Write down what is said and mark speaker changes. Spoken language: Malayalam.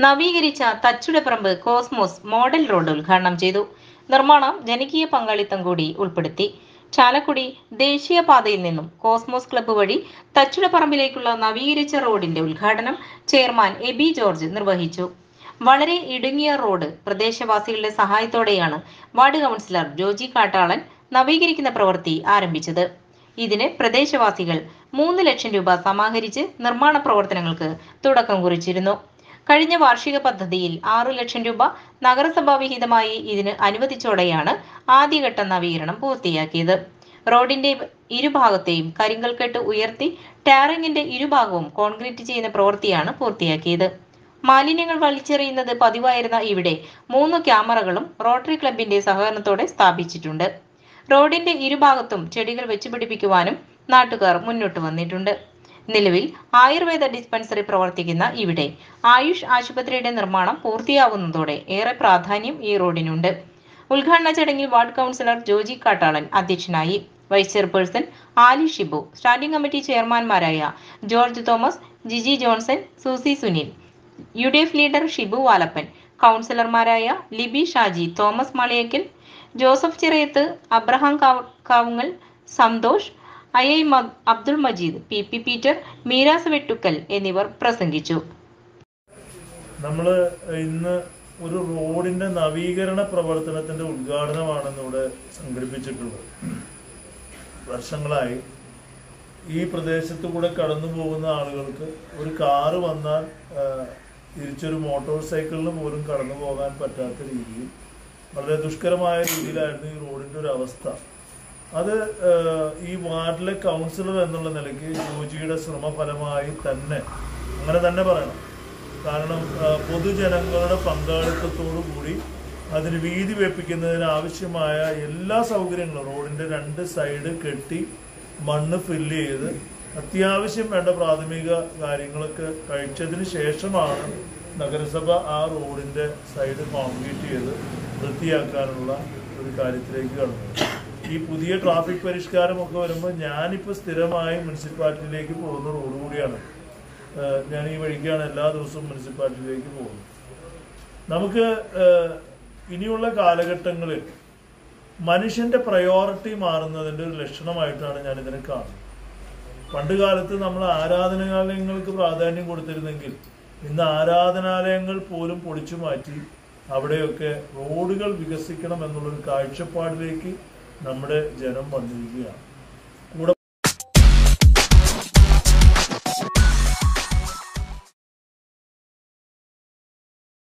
Speaker 1: നവീകരിച്ച തച്ചുടപ്പറമ്പ് കോസ്മോസ് മോഡൽ റോഡ് ഉദ്ഘാടനം ചെയ്തു. നിർമ്മാണം ജനകീയ പങ്കാളിത്തം കൂടി ഉൾപ്പെടുത്തി. ചാലക്കുടി ദേശീയപാതയിൽ നിന്നും കോസ്മോസ് ക്ലബ്ബ് വഴി തച്ചുടപ്പറമ്പിലേക്കുള്ള നവീകരിച്ച റോഡിന്റെ ഉദ്ഘാടനം ചെയർമാൻ എബി ജോർജ് നിർവഹിച്ചു. വളരെ ഇടുങ്ങിയ റോഡ് പ്രദേശവാസികളുടെ സഹായത്തോടെയാണ് വാർഡ് കൗൺസിലർ ജോജി കാട്ടാളൻ നവീകരിക്കുന്ന പ്രവൃത്തി ആരംഭിച്ചത്. ഇതിന് പ്രദേശവാസികൾ മൂന്ന് ലക്ഷം രൂപ സമാഹരിച്ച് നിർമ്മാണ പ്രവർത്തനങ്ങൾക്ക് തുടക്കം കുറിച്ചിരുന്നു. കഴിഞ്ഞ വാർഷിക പദ്ധതിയിൽ ആറു ലക്ഷം രൂപ നഗരസഭാ വിഹിതമായി ഇതിന് അനുവദിച്ചോടെയാണ് ആദ്യഘട്ട നവീകരണം പൂർത്തിയാക്കിയത്. റോഡിന്റെ ഇരുഭാഗത്തെയും കരിങ്കൽ കെട്ട് ഉയർത്തി ടാറിങ്ങിന്റെ ഇരുഭാഗവും കോൺക്രീറ്റ് ചെയ്യുന്ന പ്രവൃത്തിയാണ് പൂർത്തിയാക്കിയത്. മാലിന്യങ്ങൾ വലിച്ചെറിയുന്നത് പതിവായിരുന്ന ഇവിടെ മൂന്ന് ക്യാമറകളും റോട്ടറി ക്ലബിന്റെ സഹകരണത്തോടെ സ്ഥാപിച്ചിട്ടുണ്ട്. റോഡിന്റെ ഇരുഭാഗത്തും ചെടികൾ വെച്ചുപിടിപ്പിക്കുവാനും നാട്ടുകാർ മുന്നോട്ട് വന്നിട്ടുണ്ട്. നിലവിൽ ആയുർവേദ ഡിസ്പെൻസറി പ്രവർത്തിക്കുന്ന ഇവിടെ ആയുഷ് ആശുപത്രിയുടെ നിർമ്മാണം പൂർത്തിയാകുന്നതോടെ ഏറെ പ്രാധാന്യം ഈ റോഡിനുണ്ട്. ഉദ്ഘാടന ചടങ്ങിൽ വാർഡ് കൗൺസിലർ ജോജി കാട്ടാളൻ അധ്യക്ഷനായി. Vice chairperson Ali Shibu standing committee ചെയർമാൻമാരായ George Thomas Jiji Johnson Susie Sunil U D F leader Shibu Valappan കൗൺസിലർമാരായ Libi Shaji Thomas Maliyakkal Joseph Chirayath Abraham Kavu- Kavungal Santhosh I I Abdul Majeed P P Peter Meeras Vettukkal എന്നിവർ പ്രസംഗിച്ചു.
Speaker 2: നമ്മൾ ഇന്ന് ഒരു റോഡിന്റെ നവീകരണ പ്രവർത്തനത്തിന്റെ ഉദ്ഘാടനമാണ് ഇവിടെ സംഘടിപ്പിച്ചിട്ടുള്ളത് വർഷങ്ങളായി ഈ പ്രദേശത്ത് കൂടെ കടന്നു പോകുന്ന ആളുകൾക്ക് ഒരു കാറ് വന്നാൽ തിരിച്ചൊരു മോട്ടോർ സൈക്കിളിന് പോലും കടന്നു പോകാൻ പറ്റാത്ത രീതിയിൽ വളരെ ദുഷ്കരമായ രീതിയിലായിരുന്നു ഈ റോഡിന്റെ ഒരു അവസ്ഥ. അത് ഈ വാർഡിലെ കൗൺസിലർ എന്നുള്ള നിലയ്ക്ക് ജോജിയുടെ ശ്രമഫലമായി തന്നെ അങ്ങനെ തന്നെ പറയണം. കാരണം പൊതുജനങ്ങളുടെ പങ്കാളിത്തത്തോടു കൂടി അതിന് വീതി വെപ്പിക്കുന്നതിന് ആവശ്യമായ എല്ലാ സൗകര്യങ്ങളും റോഡിന്റെ രണ്ട് സൈഡ് കെട്ടി മണ്ണ് ഫില്ല് ചെയ്ത് അത്യാവശ്യം വേണ്ട പ്രാഥമിക കാര്യങ്ങളൊക്കെ കഴിച്ചതിന് ശേഷമാണ് നഗരസഭ ആ റോഡിന്റെ സൈഡ് കോൺക്രീറ്റ് ചെയ്ത് വൃത്തിയാക്കാനുള്ള ഒരു കാര്യത്തിലേക്ക് കടന്നത്. ഈ പുതിയ ട്രാഫിക് പരിഷ്കാരമൊക്കെ വരുമ്പോൾ ഞാനിപ്പോൾ സ്ഥിരമായി മുനിസിപ്പാലിറ്റിയിലേക്ക് പോകുന്ന റോഡ് കൂടിയാണ്. ഞാൻ ഈ വഴിക്കാണ് എല്ലാ ദിവസവും മുനിസിപ്പാലിറ്റിയിലേക്ക് പോകുന്നത്. നമുക്ക് ഇനിയുള്ള കാലഘട്ടങ്ങളിൽ മനുഷ്യന്റെ പ്രയോറിറ്റി മാറുന്നതിന്റെ ഒരു ലക്ഷണമായിട്ടാണ് ഞാൻ ഇതിനെ കാണുന്നത്. പണ്ട് കാലത്ത് നമ്മൾ ആരാധനാലയങ്ങൾക്ക് പ്രാധാന്യം കൊടുത്തിരുന്നെങ്കിൽ ഇന്ന് ആരാധനാലയങ്ങൾ പോലും പൊളിച്ചു മാറ്റി അവിടെയൊക്കെ റോഡുകൾ വികസിക്കണം എന്നുള്ളൊരു കാഴ്ചപ്പാടിലേക്ക് നമ്മുടെ ജനം വന്നിരിക്കുകയാണ്.